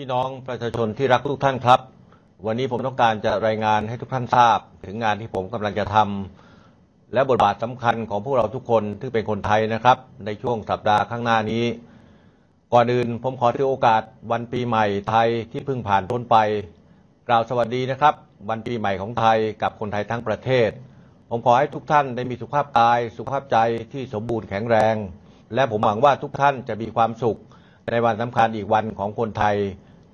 พี่น้องประชาชนที่รักทุกท่านครับ วันนี้ผมต้องการจะรายงานให้ทุกท่านทราบ ถึงงานที่ผมกำลังจะทำและบทบาทสำคัญของพวกเราทุกคนที่เป็นคนไทยนะครับ ในช่วงสัปดาห์ข้างหน้านี้ ก่อนอื่นผมขอถือโอกาสวันปีใหม่ไทยที่เพิ่งผ่านพ้นไป กล่าวสวัสดีนะครับ วันปีใหม่ของไทยกับคนไทยทั้งประเทศ ผมขอให้ทุกท่านได้มีสุขภาพกาย สุขภาพใจที่สมบูรณ์แข็งแรง และผมหวังว่าทุกท่านจะมีความสุขในวันสำคัญอีกวันของคนไทย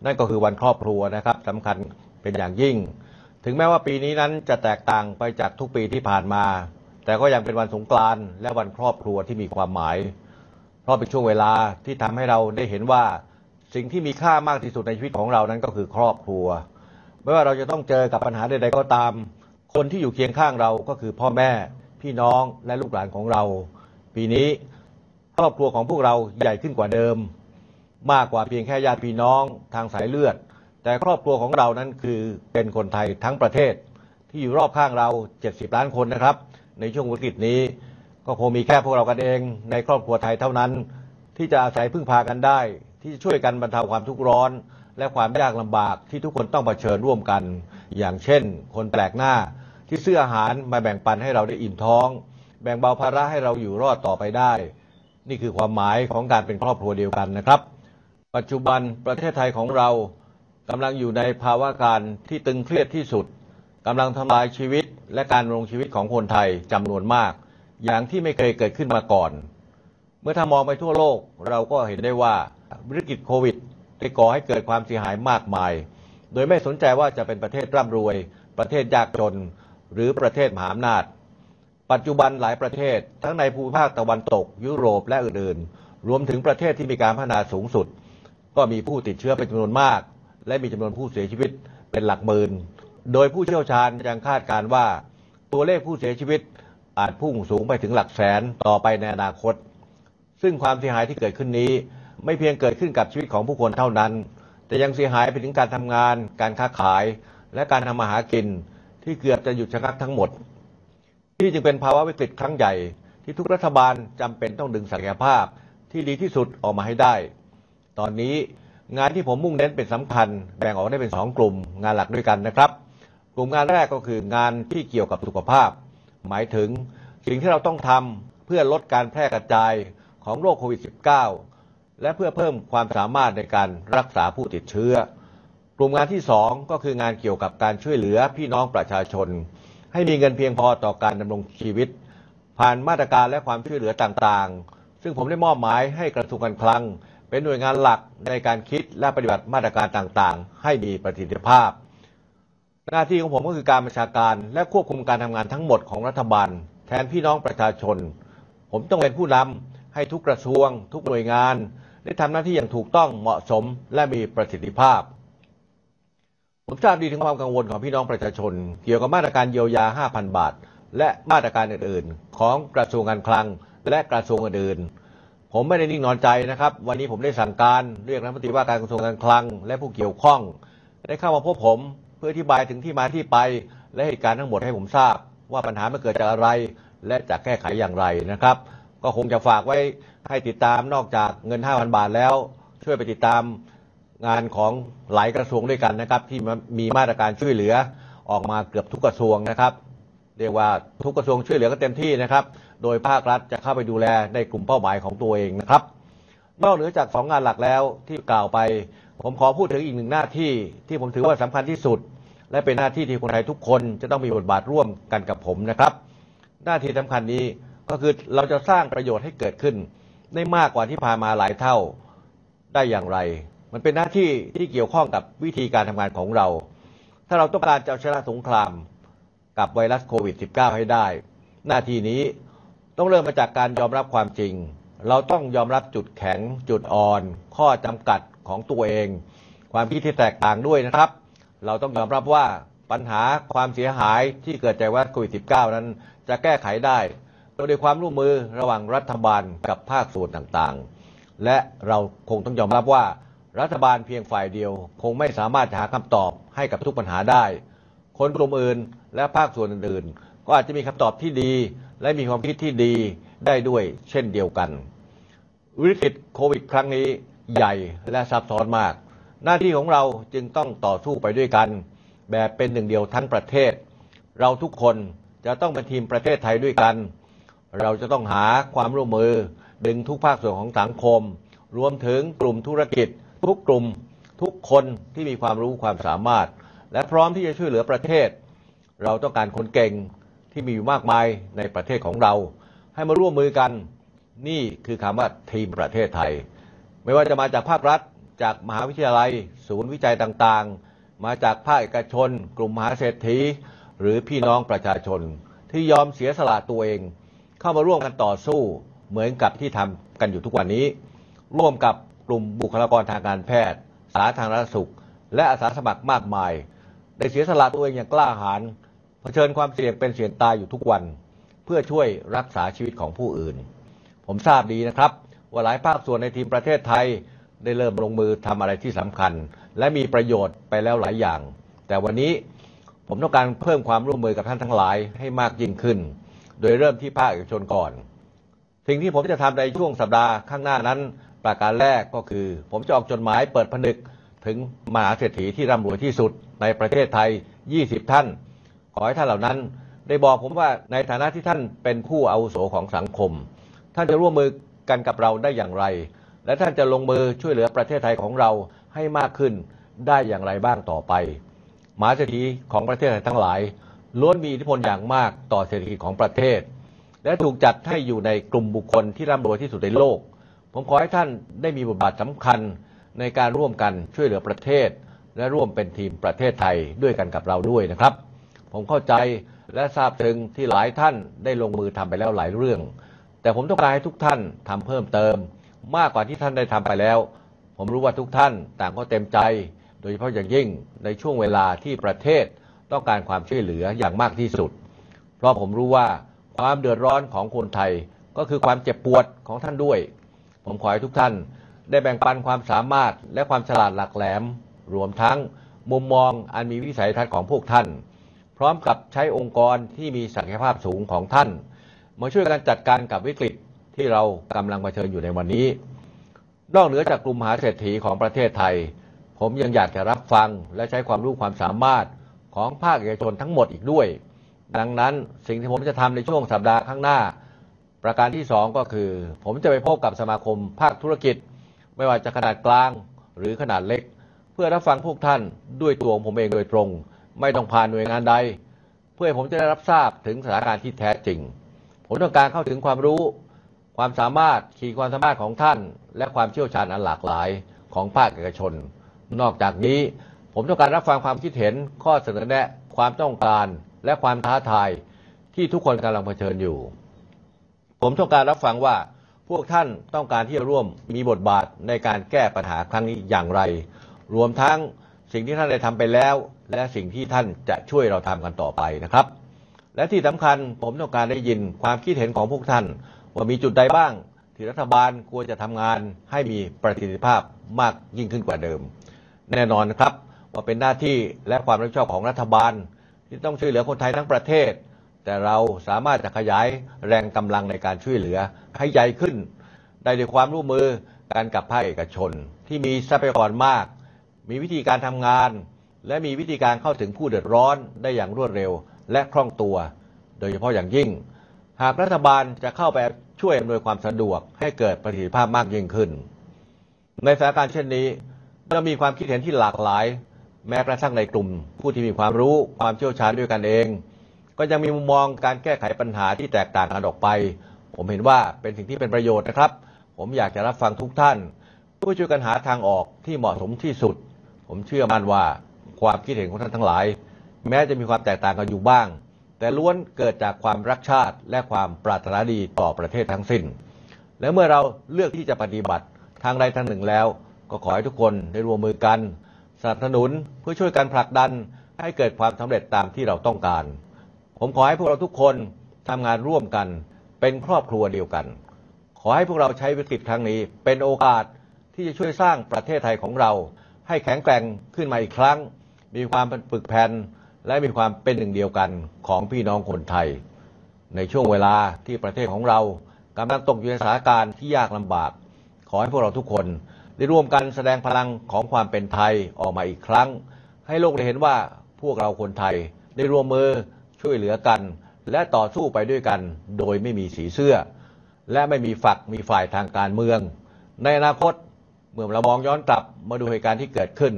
นั่นก็คือวันครอบครัวนะครับสำคัญเป็นอย่างยิ่ง ถึงแม้ว่าปีนี้นั้นจะแตกต่างไปจากทุกปีที่ผ่านมา แต่ก็ยังเป็นวันสงกรานต์และวันครอบครัวที่มีความหมาย เพราะเป็นช่วงเวลาที่ทำให้เราได้เห็นว่าสิ่งที่มีค่ามากที่สุดในชีวิตของเรานั้นก็คือครอบครัว ไม่ว่าเราจะต้องเจอกับปัญหาใดๆก็ตาม คนที่อยู่เคียงข้างเราก็คือพ่อแม่ พี่น้องและลูกหลานของเรา ปีนี้ครอบครัวของพวกเราใหญ่ขึ้นกว่าเดิม มากกว่าเพียงแค่ญาติพี่น้องทางสายเลือด แต่ครอบครัวของเรานั้นคือเป็นคนไทยทั้งประเทศ ที่อยู่รอบข้างเรา 70 ล้านคนนะครับ ในช่วงวิกฤตนี้ ก็คงมีแค่พวกเรากันเองในครอบครัวไทยเท่านั้น ที่จะอาศัยพึ่งพากันได้ ที่จะช่วยกันบรรเทาความทุกข์ร้อน และความยากลำบากที่ทุกคนต้องเผชิญร่วมกัน อย่างเช่น คนแปลกหน้าที่ซื้ออาหารมาแบ่งปันให้เราได้อิ่มท้อง แบ่งเบาภาระให้เราอยู่รอดต่อไปได้ นี่คือความหมายของการเป็นครอบครัวเดียวกันนะครับ ปัจจุบันประเทศไทยของเรากำลังอยู่ในภาวะการที่ตึงเครียดที่สุดกำลังทำลายชีวิตและการดำรงชีวิตของคนไทยจำนวนมาก อย่างที่ไม่เคยเกิดขึ้นมาก่อน เมื่อถ้ามองไปทั่วโลกเราก็เห็นได้ว่าวิกฤตโควิดได้ก่อให้เกิดความเสียหายมากมาย โดยไม่สนใจว่าจะเป็นประเทศร่ำรวย ประเทศยากจน หรือประเทศมหาอำนาจ ปัจจุบันหลายประเทศ ทั้งในภูมิภาคตะวันตก ยุโรปและอื่นๆ รวมถึงประเทศที่มีการพัฒนาสูงสุด ก็มีผู้ติดเชื้อเป็นจำนวนมาก และมีจำนวนผู้เสียชีวิตเป็นหลักหมื่น โดยผู้เชี่ยวชาญยังคาดการว่า ตัวเลขผู้เสียชีวิตอาจพุ่งสูงไปถึงหลักแสนต่อไปในอนาคต ซึ่งความเสียหายที่เกิดขึ้นนี้ ไม่เพียงเกิดขึ้นกับชีวิตของผู้คนเท่านั้น แต่ยังเสียหายไปถึงการทำงาน การค้าขาย และการทำมาหากิน ที่เกือบจะหยุดชะงักทั้งหมด ที่จึงเป็นภาวะวิกฤตครั้งใหญ่ ที่ทุกรัฐบาลจำเป็นต้องดึงศักยภาพที่ดีที่สุดออกมาให้ได้ ตอนนี้งานที่ผมมุ่งเน้นเป็นสำคัญ แบ่งออกได้เป็นสองกลุ่มงานหลักด้วยกันนะครับ กลุ่มงานแรกก็คืองานที่เกี่ยวกับสุขภาพ หมายถึงสิ่งที่เราต้องทำเพื่อลดการแพร่กระจายของโรคโควิด -19 และเพื่อเพิ่มความสามารถในการรักษาผู้ติดเชื้อ กลุ่มงานที่สองก็คืองานเกี่ยวกับการช่วยเหลือพี่น้องประชาชน ให้มีเงินเพียงพอต่อการดำรงชีวิต ผ่านมาตรการและความช่วยเหลือต่างๆ ซึ่งผมได้มอบหมายให้กระทรวงการคลัง เป็นหน่วยงานหลักในการคิดและปฏิบัติมาตรการต่างๆ ให้มีประสิทธิภาพ หน้าที่ของผมก็คือการบัญชาการและควบคุมการทำงานทั้งหมดของรัฐบาล แทนพี่น้องประชาชน ผมต้องเป็นผู้นำให้ทุกกระทรวง ทุกหน่วยงาน ได้ทำหน้าที่อย่างถูกต้องเหมาะสมและมีประสิทธิภาพ ผมทราบดีถึงความกังวลของพี่น้องประชาชน เกี่ยวกับมาตรการเยียวยา 5,000 บาท และมาตรการอื่นๆ ของกระทรวงการคลังและกระทรวงอื่นๆ ผมไม่ได้นิ่งนอนใจนะครับ วันนี้ผมได้สั่งการเรียกรัฐมนตรีว่าการกระทรวงการคลัง และผู้เกี่ยวข้อง ได้เข้ามาพบผมเพื่ออธิบายถึงที่มาที่ไป และเหตุการณ์ทั้งหมดให้ผมทราบ ว่าปัญหามันเกิดจากอะไร และจะแก้ไขอย่างไรนะครับ ก็คงจะฝากไว้ให้ติดตามนอกจากเงิน 5,000 บาทแล้ว ช่วยไปติดตามงานของหลายกระทรวงด้วยกันนะครับ ที่มีมาตรการช่วยเหลือออกมาเกือบทุกกระทรวงนะครับ เรียกว่าทุกกระทรวงช่วยเหลือก็เต็มที่นะครับ โดยภาครัฐจะเข้าไปดูแลในกลุ่มเป้าหมายของตัวเองนะครับ นอกเหนือจากสองงานหลักแล้วที่กล่าวไป ผมขอพูดถึงอีกหนึ่งหน้าที่ที่ผมถือว่าสำคัญที่สุด และเป็นหน้าที่ที่คนไทยทุกคนจะต้องมีบทบาทร่วมกันกับผมนะครับ หน้าที่สำคัญนี้ก็คือเราจะสร้างประโยชน์ให้เกิดขึ้น ได้มากกว่าที่ผ่านมาหลายเท่าได้อย่างไร มันเป็นหน้าที่ที่เกี่ยวข้องกับวิธีการทำงานของเรา ถ้าเราต้องการจะชนะสงครามกับไวรัสโควิด -19 ให้ได้ หน้าที่นี้ ต้องเริ่มมาจากการยอมรับความจริง เราต้องยอมรับจุดแข็ง จุดอ่อน ข้อจำกัดของตัวเอง ความคิดที่แตกต่างด้วยนะครับ เราต้องยอมรับว่าปัญหาความเสียหายที่เกิดจากไวรัสโควิด -19 นั้นจะแก้ไขได้ โดยความร่วมมือระหว่างรัฐบาลกับภาคส่วนต่างๆ และเราคงต้องยอมรับว่ารัฐบาลเพียงฝ่ายเดียว คงไม่สามารถหาคำตอบให้กับทุกปัญหาได้ คนกลุ่มอื่นและภาคส่วนอื่น ก็อาจจะมีคำตอบที่ดี และมีความคิดที่ดีได้ด้วยเช่นเดียวกัน วิกฤตโควิด ครั้งนี้ใหญ่และซับซ้อนมาก หน้าที่ของเราจึงต้องต่อสู้ไปด้วยกัน แบบเป็นหนึ่งเดียวทั้งประเทศ เราทุกคนจะต้องเป็นทีมประเทศไทยด้วยกัน เราจะต้องหาความร่วมมือ ดึงทุกภาคส่วนของสังคม รวมถึงกลุ่มธุรกิจ ทุกกลุ่มทุกคนที่มีความรู้ความสามารถ และพร้อมที่จะช่วยเหลือประเทศ เราต้องการคนเก่ง ที่มีอยู่มากมายในประเทศของเรา ให้มาร่วมมือกัน นี่คือคำว่าทีมประเทศไทย ไม่ว่าจะมาจากภาครัฐ จากมหาวิทยาลัย ศูนย์วิจัยต่างๆ มาจากภาคเอกชน กลุ่มมหาเศรษฐี หรือพี่น้องประชาชน ที่ยอมเสียสละตัวเอง เข้ามาร่วมกันต่อสู้เหมือนกับที่ทำกันอยู่ทุกวันนี้ ร่วมกับกลุ่มบุคลากรทางการแพทย์ สาธารณสุข และอาสาสมัครมากมาย ได้เสียสละตัวเองอย่างกล้าหาญ ผชิญความเสี่ยงเป็นเสี่ยงตายอยู่ทุกวัน เพื่อช่วยรักษาชีวิตของผู้อื่น ผมทราบดีนะครับ ว่าหลายภาคส่วนในทีมประเทศไทย ได้เริ่มลงมือทำอะไรที่สำคัญ และมีประโยชน์ไปแล้วหลายอย่าง แต่วันนี้ผมต้องการเพิ่มความร่วมมือกับท่านทั้งหลายให้มากยิ่งขึ้น โดยเริ่มที่ภาคเอกชนก่อน สิ่งที่ผมจะทำในช่วงสัปดาห์ข้างหน้านั้น ประการแรกก็คือ ผมจะออกจดหมายเปิดผนึกถึงมหาเศรษฐีที่ร่ำรวยที่สุดในประเทศไทย 20 ท่าน ขอให้ท่านเหล่านั้น ได้บอกผมว่าในฐานะที่ท่านเป็นผู้อาวุโสของสังคม ท่านจะร่วมมือกันกับเราได้อย่างไร และท่านจะลงมือช่วยเหลือประเทศไทยของเราให้มากขึ้นได้อย่างไรบ้างต่อไปมหาเศรษฐีของประเทศไทยทั้งหลายล้วนมีอิทธิพลอย่างมากต่อเศรษฐกิจของประเทศ และถูกจัดให้อยู่ในกลุ่มบุคคลที่ร่ำรวยที่สุดในโลก ผมขอให้ท่านได้มีบทบาทสำคัญในการร่วมกันช่วยเหลือประเทศ และร่วมเป็นทีมประเทศไทยด้วยกันกับเราด้วยนะครับ ผมเข้าใจและทราบถึงที่หลายท่านได้ลงมือทำไปแล้วหลายเรื่อง แต่ผมต้องการให้ทุกท่านทำเพิ่มเติม มากกว่าที่ท่านได้ทำไปแล้ว ผมรู้ว่าทุกท่านต่างก็เต็มใจ โดยเฉพาะอย่างยิ่งในช่วงเวลาที่ประเทศต้องการความช่วยเหลืออย่างมากที่สุด เพราะผมรู้ว่าความเดือดร้อนของคนไทยก็คือความเจ็บปวดของท่านด้วย ผมขอให้ทุกท่านได้แบ่งปันความสามารถและความฉลาดหลักแหลม รวมทั้งมุมมองอันมีวิสัยทัศน์ของพวกท่าน พร้อมกับใช้องค์กรที่มีศักยภาพสูงของท่าน มาช่วยกันจัดการกับวิกฤตที่เรากำลังเผชิญอยู่ในวันนี้ นอกเหนือจากกลุ่มมหาเศรษฐีของประเทศไทย ผมยังอยากจะรับฟังและใช้ความรู้ความสามารถของภาคเอกชนทั้งหมดอีกด้วย ดังนั้นสิ่งที่ผมจะทำในช่วงสัปดาห์ข้างหน้า ประการที่สองก็คือ ผมจะไปพบกับสมาคมภาคธุรกิจ ไม่ว่าจะขนาดกลางหรือขนาดเล็ก เพื่อรับฟังพวกท่านด้วยตัวของผมเองโดยตรง ไม่ต้องผ่านหน่วยงานใด เพื่อให้ผมจะได้รับทราบถึงสถานการณ์ที่แท้จริง ผมต้องการเข้าถึงความรู้ ความสามารถขีดความสามารถของท่าน และความเชี่ยวชาญอันหลากหลายของภาคเอกชน นอกจากนี้ ผมต้องการรับฟังความคิดเห็น ข้อเสนอแนะ ความต้องการ และความท้าทายที่ทุกคนกำลังเผชิญอยู่ ผมต้องการรับฟังว่าพวกท่านต้องการที่จะร่วมมีบทบาทในการแก้ปัญหาครั้งนี้อย่างไร รวมทั้งสิ่งที่ท่านได้ทำไปแล้ว และสิ่งที่ท่านจะช่วยเราทำกันต่อไปนะครับ และที่สำคัญผมต้องการได้ยินความคิดเห็นของพวกท่าน ว่ามีจุดใดบ้าง ที่รัฐบาลควรจะทำงานให้มีประสิทธิภาพมากยิ่งขึ้นกว่าเดิม แน่นอนนะครับว่าเป็นหน้าที่และความรับผิดชอบของรัฐบาล ที่ต้องช่วยเหลือคนไทยทั้งประเทศ แต่เราสามารถจะขยายแรงกำลังในการช่วยเหลือให้ใหญ่ขึ้น ได้ด้วยความร่วมมือกันกับภาคเอกชน ที่มีทรัพยากรมาก มีวิธีการทำงาน และมีวิธีการเข้าถึงผู้เดือดร้อนได้อย่างรวดเร็วและคล่องตัว โดยเฉพาะอย่างยิ่ง หากรัฐบาลจะเข้าไปช่วยอำนวยความสะดวกให้เกิดประสิทธิภาพมากยิ่งขึ้น ในสถานการณ์เช่นนี้จะมีความคิดเห็นที่หลากหลาย แม้กระทั่งในกลุ่ม ผู้ที่มีความรู้ความเชี่ยวชาญด้วยกันเอง ก็ยังมีมุมมองการแก้ไขปัญหาที่แตกต่างกันออกไป ผมเห็นว่าเป็นสิ่งที่เป็นประโยชน์นะครับ ผมอยากจะรับฟังทุกท่านเพื่อช่วยกันหาทางออกที่เหมาะสมที่สุด ผมเชื่อมั่นว่า ความคิดเห็นของท่านทั้งหลาย แม้จะมีความแตกต่างกันอยู่บ้าง แต่ล้วนเกิดจากความรักชาติและความปรารถนาดีต่อประเทศทั้งสิ้น และเมื่อเราเลือกที่จะปฏิบัติทางใดทางหนึ่งแล้ว ก็ขอให้ทุกคนได้รวมมือกัน สนับสนุนเพื่อช่วยกันผลักดันให้เกิดความสำเร็จตามที่เราต้องการ ผมขอให้พวกเราทุกคนทำงานร่วมกันเป็นครอบครัวเดียวกัน ขอให้พวกเราใช้วิกฤตครั้งนี้ เป็นโอกาสที่จะช่วยสร้างประเทศไทยของเรา ให้แข็งแกร่งขึ้นมาอีกครั้ง มีความปึกแผ่นและมีความเป็นหนึ่งเดียวกันของพี่น้องคนไทย ในช่วงเวลาที่ประเทศของเรากำลังตกอยู่ในสถานการณ์ที่ยากลำบาก ขอให้พวกเราทุกคนได้ร่วมกันแสดงพลังของความเป็นไทยออกมาอีกครั้ง ให้โลกได้เห็นว่าพวกเราคนไทยได้ร่วมมือช่วยเหลือกัน และต่อสู้ไปด้วยกัน โดยไม่มีสีเสื้อ และไม่มีฝักมีฝ่ายทางการเมือง ในอนาคตเมื่อเรามองย้อนกลับมาดูเหตุการณ์ที่เกิดขึ้น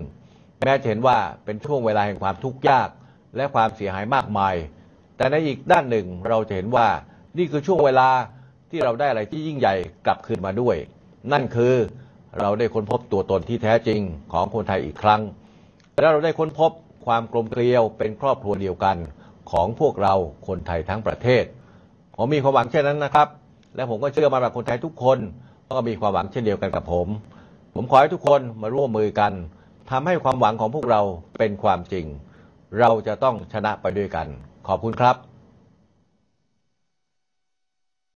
แม้จะเห็นว่าเป็นช่วงเวลาแห่งความทุกข์ยากและความเสียหายมากมาย แต่ในอีกด้านหนึ่งเราจะเห็นว่านี่คือช่วงเวลาที่เราได้อะไรที่ยิ่งใหญ่กลับคืนมาด้วย นั่นคือเราได้ค้นพบตัวตนที่แท้จริงของคนไทยอีกครั้ง และเราได้ค้นพบความกลมเกลียวเป็นครอบครัวเดียวกันของพวกเราคนไทยทั้งประเทศ ผมมีความหวังเช่นนั้นนะครับ และผมก็เชื่อมาแบบคนไทยทุกคนก็มีความหวังเช่นเดียวกันกับผม ผมขอให้ทุกคนมาร่วมมือกัน ทำให้ความหวังของพวกเราเป็นความจริง เราจะต้องชนะไปด้วยกัน ขอบคุณครับ